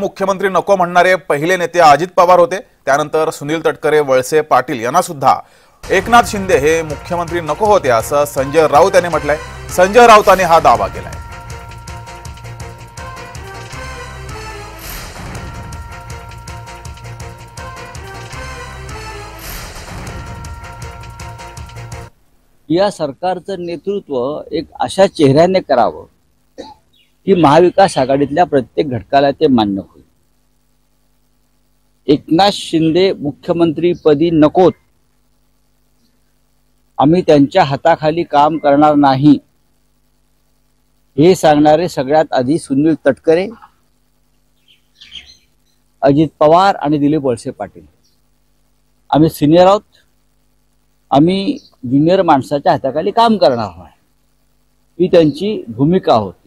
मुख्यमंत्री नको म्हणणारे पहिले नेते अजित पवार होते. त्यानंतर सुनील तटकरे वळसे पाटील यांना सुद्धा. एकनाथ शिंदे हे मुख्यमंत्री नको होते असं संजय राऊत यांनी म्हटलंय. संजय राऊतांनी हा दावा केलाय. या सरकारचं नेतृत्व एक अशा चेहऱ्याने करावं. की महाविकास आघाडीतल्या प्रत्येक घटकाला ते मान्य होईल. एकनाथ शिंदे मुख्यमंत्रीपदी नकोत. आम्ही त्यांच्या हाताखाली काम करणार नाही. हे सांगणारे सगळ्यात आधी सुनील तटकरे अजित पवार आणि दिलीप वळसे पाटील. आम्ही सिनियर आहोत. आम्ही ज्युनियर माणसाच्या हाताखाली काम करणार आहोत. ही त्यांची भूमिका होती.